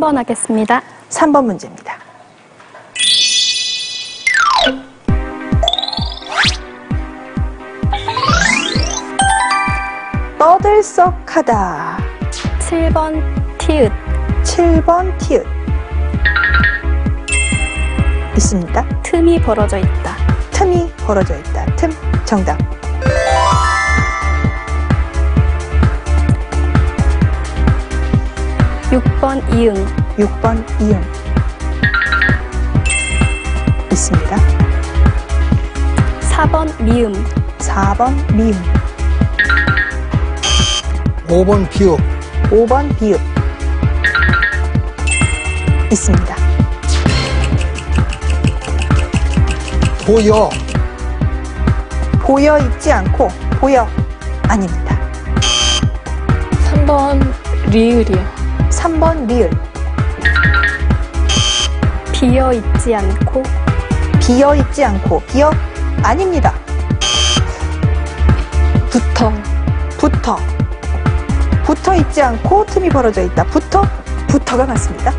3번 하겠습니다. 3번 문제입니다. 떠들썩하다. 7번 티읕 7번 티읕. 있습니다. 틈이 벌어져 있다. 틈이 벌어져 있다. 틈 정답. 육번 이응 6번 이응. 있습니다. 4번 미음 4번 미음. 5번 비읍, 5번 비읍. 있습니다. 보여, 보여 있지 않고 보여 아닙니다. 3번 리을이요. 3번 리을. 비어 있지 않고 비어 있지 않고 비어 아닙니다. 붙어. 붙어. 붙어 있지 않고 틈이 벌어져 있다. 붙어. 붙어가 맞습니다.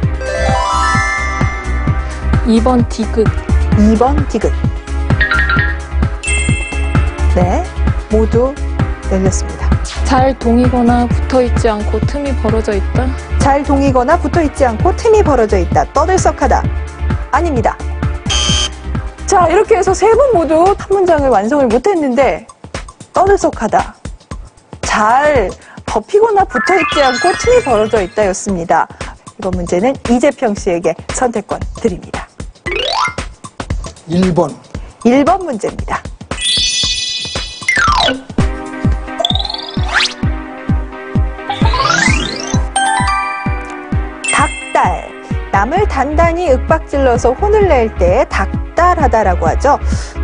2번 디귿. 2번 디귿. 네. 모두 열렸습니다. 잘 동이거나 붙어 있지 않고 틈이 벌어져 있다. 잘 동이거나 붙어 있지 않고 틈이 벌어져 있다. 떠들썩하다. 아닙니다. 자, 이렇게 해서 세 분 모두 한 문장을 완성을 못했는데, 떠들썩하다. 잘 덮이거나 붙어 있지 않고 틈이 벌어져 있다 였습니다. 이번 문제는 이재평 씨에게 선택권 드립니다. 1번, 1번 문제입니다. 남을 단단히 윽박질러서 혼을 낼때 닭달하다라고 하죠.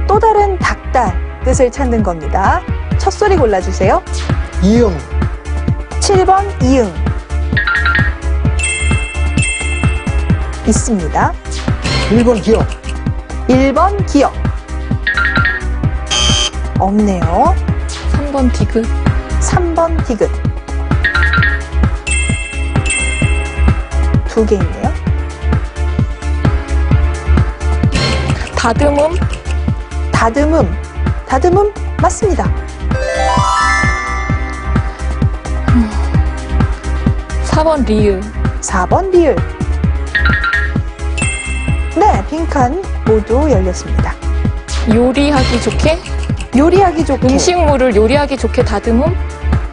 또 다른 닭달 뜻을 찾는 겁니다. 첫 소리 골라주세요. 이응, 7번 이응. 있습니다. 1번 기억, 1번 기억. 없네요. 3번 디귿. 3번 디귿. 두개 있네요. 다듬음. 다듬음. 다듬음 맞습니다. 4번 리을. 4번 리을. 네, 빈칸 모두 열렸습니다. 요리하기 좋게. 요리하기 좋게. 음식물을 요리하기 좋게 다듬음.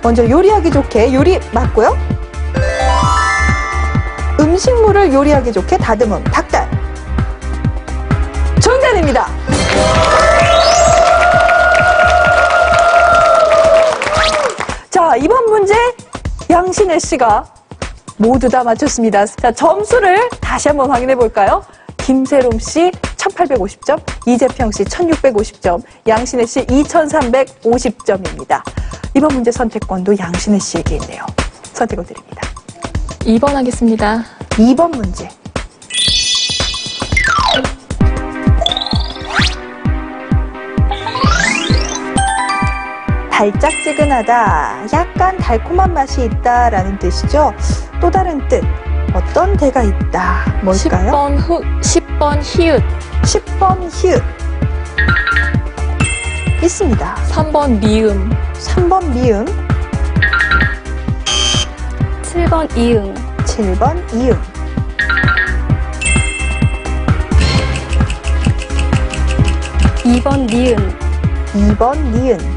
먼저 요리하기 좋게 요리 맞고요. 음식물을 요리하기 좋게 다듬음 닭달. 정답입니다. 자, 이번 문제 양신혜 씨가 모두 다 맞췄습니다. 자, 점수를 다시 한번 확인해 볼까요? 김세롬 씨 1850점, 이재평 씨 1650점, 양신혜 씨 2350점입니다. 이번 문제 선택권도 양신혜 씨에게 있네요. 선택을 드립니다. 2번 하겠습니다. 2번 문제. 달짝지근하다, 약간 달콤한 맛이 있다 라는 뜻이죠. 또 다른 뜻, 어떤 대가 있다. 뭘까요? 10번 후, 10번 히읗. 10번 히읗. 있습니다. 3번 미음. 3번 미음, 7번 이응 7번 이음. 이번 니은 2번 니은.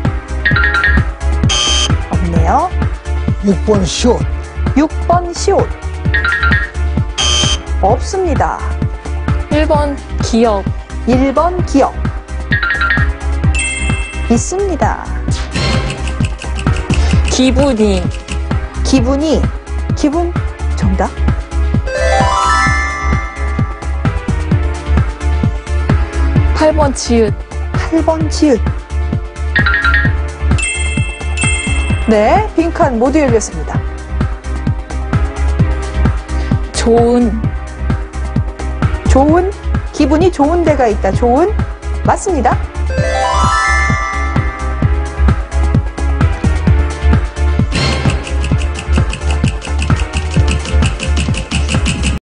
없네요. 6번 시옷, 6번 시옷. 없습니다. 1번 기억. 1번 기억. 있습니다. 기분이. 기분이, 기분 정답? 팔 번 지읒. 8번 지읒. 네, 빈칸 모두 열렸습니다. 좋은. 좋은, 기분이 좋은 데가 있다. 좋은, 맞습니다.